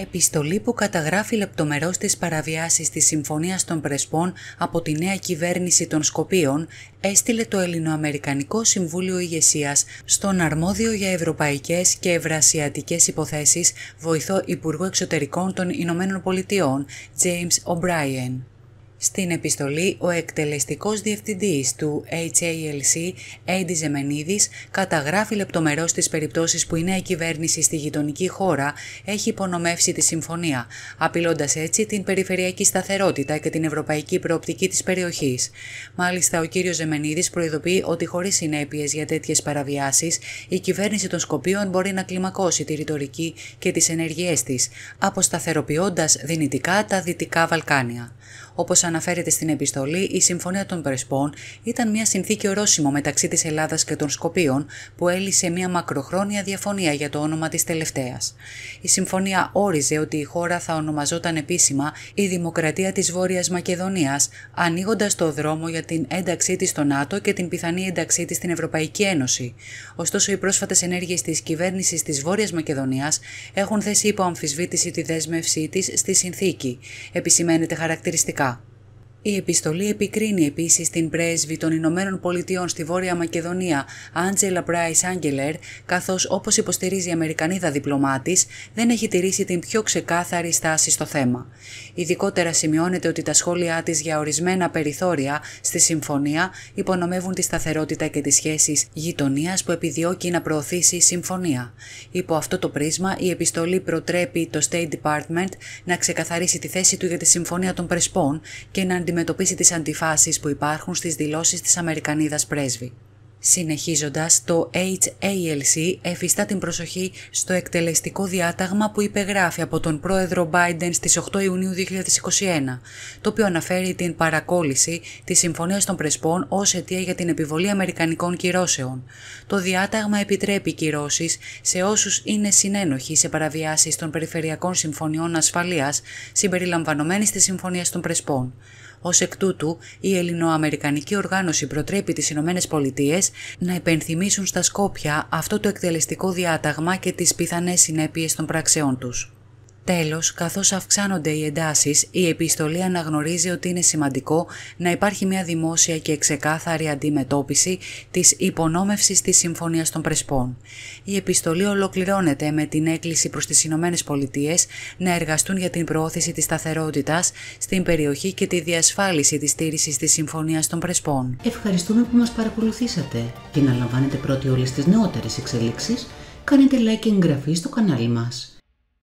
Επιστολή που καταγράφει λεπτομερώς τις παραβιάσεις της Συμφωνίας των Πρεσπών από τη νέα κυβέρνηση των Σκοπίων έστειλε το Ελληνοαμερικανικό Συμβούλιο Ηγεσίας στον αρμόδιο για ευρωπαϊκές και ευρασιατικές υποθέσεις βοηθό Υπουργό Εξωτερικών των Ηνωμένων Πολιτειών James O'Brien. Στην επιστολή, ο εκτελεστικός διευθυντής του HALC, Έντι Ζεμενίδης, καταγράφει λεπτομερώς τις περιπτώσεις που η νέα κυβέρνηση στη γειτονική χώρα έχει υπονομεύσει τη συμφωνία, απειλώντας έτσι την περιφερειακή σταθερότητα και την ευρωπαϊκή προοπτική της περιοχής. Μάλιστα, ο κύριος Ζεμενίδης προειδοποιεί ότι χωρίς συνέπειες για τέτοιες παραβιάσεις, η κυβέρνηση των Σκοπίων μπορεί να κλιμακώσει τη ρητορική και τις ενεργειές της, αποσταθεροποιώντας δυνητικά τα Δυτικά Βαλκάνια. Όπως αναφέρεται στην επιστολή, η Συμφωνία των Πρεσπών ήταν μια συνθήκη ορόσημο μεταξύ της Ελλάδας και των Σκοπίων που έλυσε μια μακροχρόνια διαφωνία για το όνομα της τελευταίας. Η συμφωνία όριζε ότι η χώρα θα ονομαζόταν επίσημα η Δημοκρατία της Βόρειας Μακεδονίας, ανοίγοντας το δρόμο για την ένταξή της στο ΝΑΤΟ και την πιθανή ένταξή της στην Ευρωπαϊκή Ένωση. Ωστόσο, οι πρόσφατες ενέργειες της κυβέρνησης της Βόρειας Μακεδονίας έχουν θέσει υπό αμφισβήτηση τη δέσμευσή της στη συνθήκη, επισημαίνεται χαρακτηριστικά χαρακτηριστικά. Η επιστολή επικρίνει επίσης την πρέσβη των Ηνωμένων Πολιτειών στη Βόρεια Μακεδονία, Άντζελα Μπράι Άγγελερ, καθώς όπως υποστηρίζει η Αμερικανίδα διπλωμάτης, δεν έχει τηρήσει την πιο ξεκάθαρη στάση στο θέμα. Ειδικότερα σημειώνεται ότι τα σχόλιά της για ορισμένα περιθώρια στη συμφωνία υπονομεύουν τη σταθερότητα και τις σχέσεις γειτονίας που επιδιώκει να προωθήσει η συμφωνία. Υπό αυτό το πρίσμα, η επιστολή προτρέπει το State Department να ξεκαθαρίσει τη θέση του για τη Συμφωνία των Πρεσπών και να αντιμετωπίσει τις αντιφάσεις που υπάρχουν στις δηλώσεις της Αμερικανίδας πρέσβη. Συνεχίζοντας, το HALC εφιστά την προσοχή στο εκτελεστικό διάταγμα που υπεγράφει από τον πρόεδρο Biden στις 8 Ιουνίου 2021, το οποίο αναφέρει την παρακόλληση της Συμφωνίας των Πρεσπών ως αιτία για την επιβολή Αμερικανικών κυρώσεων. Το διάταγμα επιτρέπει κυρώσεις σε όσους είναι συνένοχοι σε παραβιάσεις των περιφερειακών συμφωνιών ασφαλείας συμπεριλαμβανομένης της Συμφωνίας των Πρεσπών. Ω εκ τούτου, η Ελληνοαμερικανική Οργάνωση προτρέπει τις Ηνωμένες Πολιτείες να επενθυμίσουν στα Σκόπια αυτό το εκτελεστικό διάταγμα και τις πιθανές συνέπειες των πράξεών τους. Τέλος, καθώς αυξάνονται οι εντάσεις, η επιστολή αναγνωρίζει ότι είναι σημαντικό να υπάρχει μια δημόσια και ξεκάθαρη αντιμετώπιση της υπονόμευσης της Συμφωνίας των Πρεσπών. Η επιστολή ολοκληρώνεται με την έκκληση προς τις Ηνωμένες Πολιτείες να εργαστούν για την προώθηση της σταθερότητας στην περιοχή και τη διασφάλιση της στήρησης της Συμφωνίας των Πρεσπών. Ευχαριστούμε που μας παρακολουθήσατε. Για να λαμβάνετε πρώτοι όλες τις νεότερες εξελίξεις, κάνετε like και εγγραφή στο κανάλι μας.